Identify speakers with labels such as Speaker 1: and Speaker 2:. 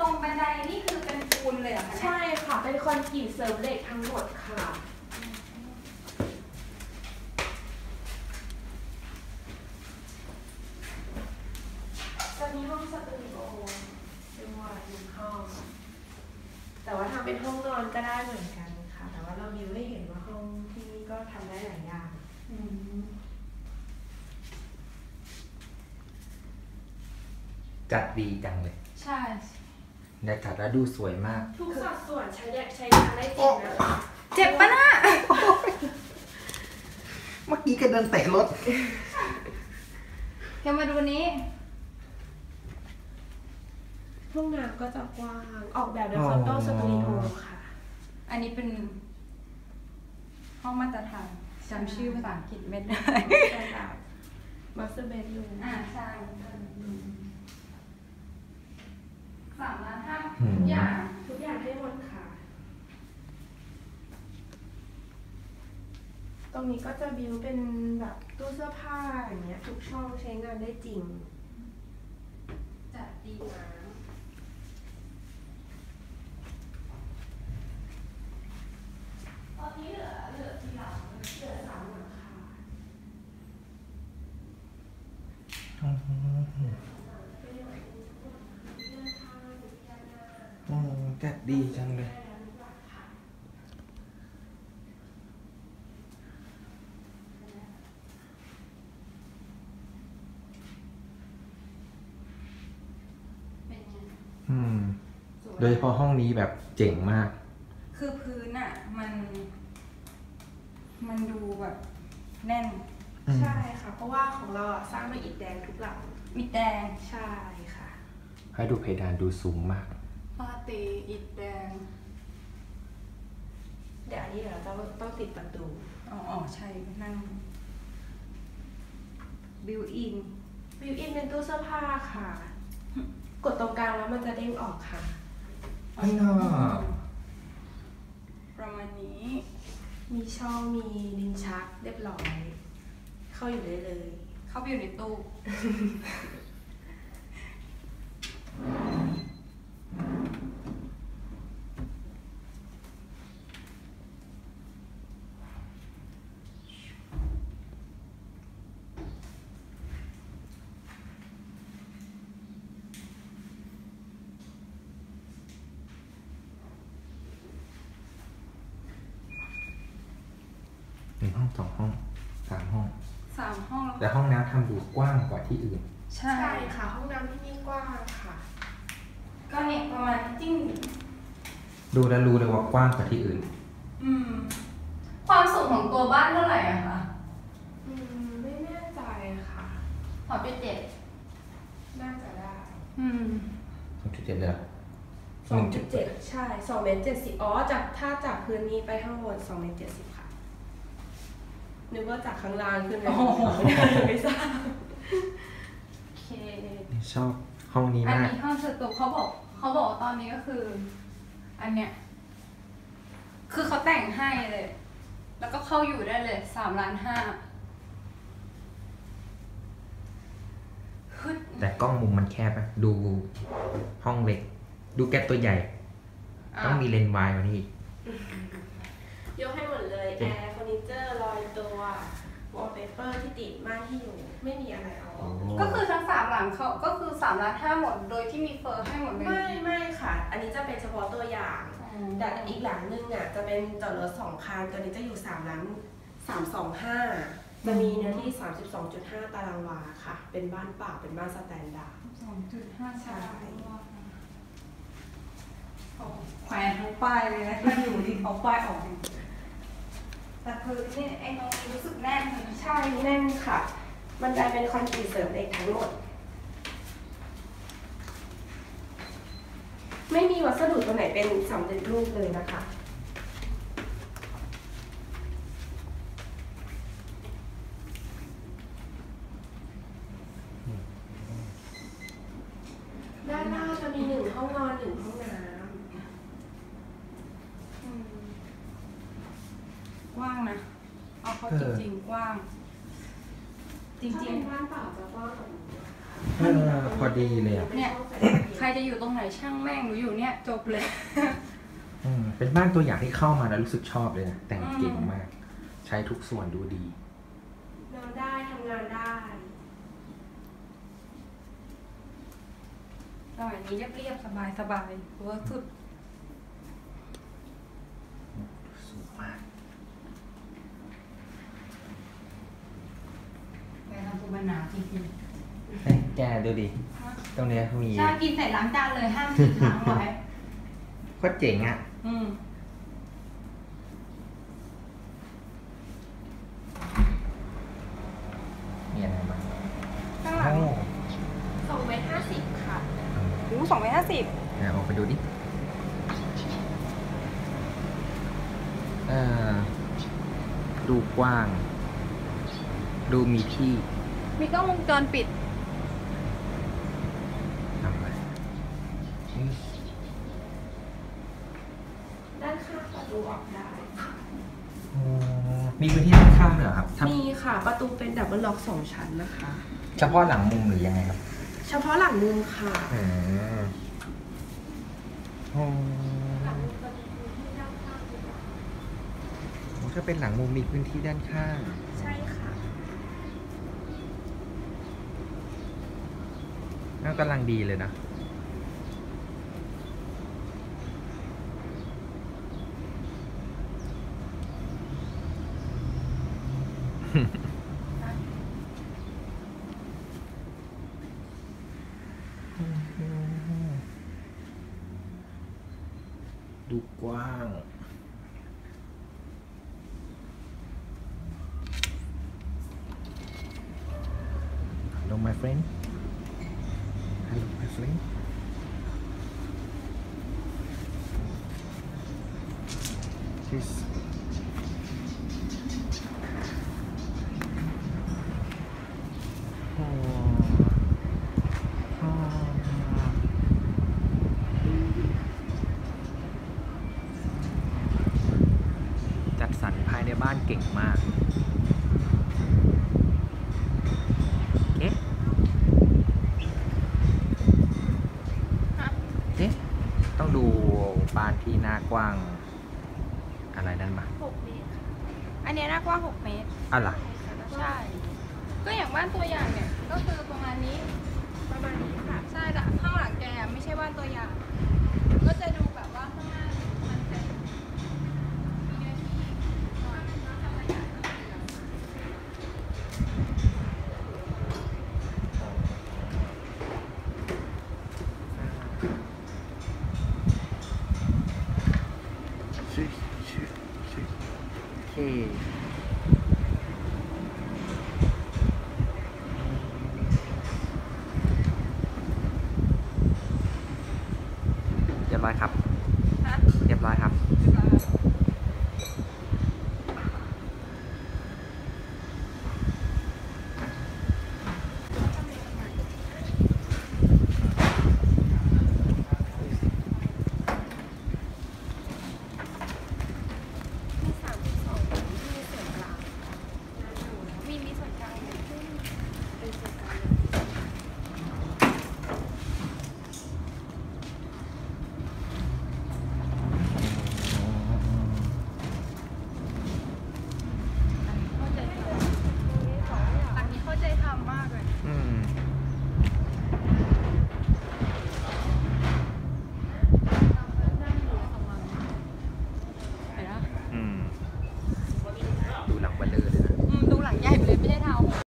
Speaker 1: ตรงบันไดนี่คือเป็นปูนเลยเหรอคะเนี่ย
Speaker 2: ใช่ค่ะ เป็นคอนกรีตเสริมเหล็กทั้งหมดค่ะ จะมีห้องสตูดิโอด้วยหนึ่งห้อง แต่ว่าทำเป็นห้องนอนก็ได้เหมือนกันค่ะ แต่ว่าเราวิวให้เห็นว่าห้องที่นี่ก็ทำได้หลายอย่าง
Speaker 1: อืม
Speaker 3: จัดดีจังเลย
Speaker 1: ใช่
Speaker 3: บรรยากาศแล้วดูสวยมาก
Speaker 2: ทุกสัดส่วนใช้ได้ใช้งานได้จริงนะคะ
Speaker 1: เจ็บปะน่ะ
Speaker 3: เมื่อกี้ก็เดินเตะรถ
Speaker 1: เดี๋ยวมาดูนี้
Speaker 2: ห้องน้ำก็จะกว้าง ออกแบบโดยคอนโดสตูดิโอค่ะ
Speaker 1: อันนี้เป็น ห้องมาตรฐานจำชื่อภาษาอังกฤษไม่ได้
Speaker 2: ระดับ master bedroom อ่า
Speaker 1: ใช่ สามล้านห้า
Speaker 3: อืม
Speaker 1: ทุกอย่าง
Speaker 2: ทุกอย่างให้หมดค่ะ ตรงนี้ก็จะบิวเป็นแบบตู้เสื้อผ้าอย่างเงี้ยทุกช่องใช้งานได้จริง
Speaker 1: จัดดีนะ
Speaker 2: ตอนนี้เหลือเหลือที่หลังเหลือสามหลังค่ะ
Speaker 3: อืม จัดดีจังเลย
Speaker 1: เป็นไง
Speaker 3: อืม
Speaker 1: สวย
Speaker 3: โดยเฉพาะห้องนี้แบบเจ๋งมาก
Speaker 1: คือพื้นอะ มัน มันดูแบบแน่น
Speaker 3: อืม
Speaker 2: ใช่ค่ะ เพราะว่าของเราอะสร้างด้วยอิฐแดงทุกหลัง
Speaker 1: มีแดง
Speaker 2: ใช่ค่ะ
Speaker 3: ให้ดูเพดานดูสูงมาก
Speaker 1: ปา ตีอิฐแดง
Speaker 2: เดี๋ยวอันนี้เดี๋ยวเราจะต้องติดประตู
Speaker 1: อ๋ออ๋อใช่นั่งบิวอิน
Speaker 2: วิวอินเป็นตู้เสื้อผ้าค่ะ กดตรงกลางแล้วมันจะเด้งออกค่ะ
Speaker 3: อันน่ะ
Speaker 1: ประมาณนี้
Speaker 2: มีช่องมีลิ้นชักเรียบร้อย เข้าอยู่ได้เลย
Speaker 1: เข้าไปอยู่ในตู้
Speaker 3: หนึ่งห้องสองห้องสามห้อง
Speaker 1: สามห้อง
Speaker 3: แต่ห้องน้ำทำดูกว้างกว่าที่อื่น
Speaker 1: ใช่
Speaker 2: ใช่ค่ะ ห้องน้ำที่นี่กว้างค่ะ
Speaker 1: ก็เนี่ยประมาณจิ้ง
Speaker 3: ดูแล้วรู้เลยว่ากว้างกว่าที่อื่น
Speaker 1: อืม ความสูงของตัวบ้านเท่าไหร่อะคะ
Speaker 2: อืม ไม่แน่ใจค่ะ
Speaker 1: หอจุดเจ็ด
Speaker 2: น่าจะได้
Speaker 1: อืม
Speaker 3: สองจุดเจ็ดเลยเหรอ
Speaker 2: สองจุดเจ็ดใช่สองเมตรเจ็ดสิบอ๋อจากถ้าจากพื้นนี้ไปข้างบนสองเมตรเจ็ดสิบค่ะ นึกว่าจากข้างล่างขึ้นไปข้างบนไม่ทราบ
Speaker 1: โอเค
Speaker 3: ชอบห้องนี้
Speaker 1: อัน
Speaker 3: มาก
Speaker 1: นี้ห้องสตูเขาบอกเขาบอกว่าตอนนี้ก็คือ อันเนี้ยคือเขาแต่งให้เลย แล้วก็เข้าอยู่ได้เลยสามล้านห้าฮึด
Speaker 3: แต่กล้องมุมมันแคบนะดูห้องเล็ก ดูแก๊สตัวใหญ่ต้องมีเลนส์วายกว่านี้อีก
Speaker 2: ยกให้หมดเลยแอร์เฟอร์นิเจอร์ลอยตัววอลเปเปอร์ที่ติดม่านที่อยู่ ไม่มีอะไรเอาออก
Speaker 1: ก็คือทั้งสามหลังเขาก็คือสามล้านห้าหมดโดยที่มีเฟอร์ให้หมดเลย
Speaker 2: ไม่ไม่ค่ะ อันนี้จะเป็นเฉพาะตัวอย่าง
Speaker 1: อ๋อ
Speaker 2: แต่อีกหลังนึงอะจะเป็นจอดรถสองคันตัวนี้จะอยู่สามล้านสามสองห้าจะมีเนื้อที่สามสิบสองจุดห้าตารางวาค่ะ เป็นบ้านเปล่าเป็นบ้าน standard
Speaker 1: สองจุดห้า
Speaker 2: ใช่
Speaker 1: แขวนทั้งป้ายเลยนะถ้าอยู่ที่เอาป้ายออกเนี่ย แต่คือนี่ไอ้ตรงนี้รู้สึกแน่นเลย
Speaker 2: ใช่แน่นค่ะ มันไดเป็นคอนกรีตเสริมเหล็กทั้งหมด ไม่มีวัสดุตัวไหนเป็นสำเร็จรูปเลยนะคะ ด้านหน้าจะมีหนึ่งห้องนอนหนึ่งห้องน้
Speaker 1: อืมกว้างนะ เอาเขา
Speaker 3: เอ
Speaker 1: จ
Speaker 3: อ
Speaker 1: ริงๆกว้างจำ
Speaker 2: ถ้า
Speaker 1: ริ
Speaker 2: เป็
Speaker 1: ง
Speaker 2: นบ้านเปล่าจะกว้างกว่านี้
Speaker 3: เออพอดีเลยอะ
Speaker 1: เนี่ย
Speaker 2: ป็ห้องใส่ระเบียง
Speaker 1: ใครจะอยู่ตรงไหนช่างแม่งหนูอยู่เนี่ยจบเลย
Speaker 3: อืมเป็นบ้านตัวอย่างที่เข้ามาแล้วรู้สึกชอบเลยนะ แต่งเก่ง
Speaker 1: อืม
Speaker 3: มาก ใช้ทุกส่วนดูดี
Speaker 2: นอนได้ทำงานได้
Speaker 1: สมัยนี้เรียบๆสบายสบายๆเวิร์กสุด
Speaker 3: สูงมาก
Speaker 1: แต่ทำตัวมันหนาวจริง
Speaker 3: เฮ้ยแกดูดิ ตรงเนี้ยมี
Speaker 1: ๆใช่กินเสร็จล้างจานเลยห้ามทิ้งค้างไว้
Speaker 3: โคตรเจ๋งอะ
Speaker 1: อืม
Speaker 3: มีอะไรบ้าง
Speaker 1: ข้างหลัง
Speaker 3: โอ้
Speaker 2: สองเมตรห้าสิบค่ะ
Speaker 1: หูสองเมตรห้าสิบ
Speaker 3: เดี๋ยวออกไปดูดิ เออดูกว้าง ดูมีที่
Speaker 1: มีกล้องวงจรปิด
Speaker 3: ทำอะไรอืม
Speaker 2: ด้านข้างประตูออกได้
Speaker 3: อ๋อมีพื้นที่ด้านข้างด้วยเหรอครับท
Speaker 2: มีค่ะ ประตูเป็นดับเบิลล็อกสองชั้นนะคะำ
Speaker 3: เฉพาะหลังมุมหรือยังไงครับ
Speaker 2: เฉพาะหลังมุมค่ะ
Speaker 3: อืมอ๋อ
Speaker 2: หลังมุมจะมีพื้นที่ด้านข้างด้วย
Speaker 3: ถ้าเป็นหลังมุมมีพื้นที่ด้านข้าง
Speaker 2: ใช่ค่ะ
Speaker 3: น่ากำลังดีเลยนะ ดูกว้าง Hello my friend Hello my friend Cheers ที่หน้ากว้าง อะไรนั่นมา
Speaker 1: หกเมตรค่ะอันเนี้ยหน้ากว้างหกเมตร
Speaker 3: อะไร
Speaker 1: ใช่ ก็อย่างบ้านตัวอย่างเนี่ย ก็คือประมาณนี้
Speaker 2: ประมาณนี้ค่ะ
Speaker 1: ใช่แต่ข้างหลังแกไม่ใช่บ้านตัวอย่าง ก็จะดูแบบว่าข้างหน้ามันจะมีเนื้อที่นอนแล้วทำขยายก็คือ
Speaker 3: ชื่อชื่อชื่อโอเคเรียบร้อยครับ
Speaker 1: ฮะ
Speaker 3: ครับ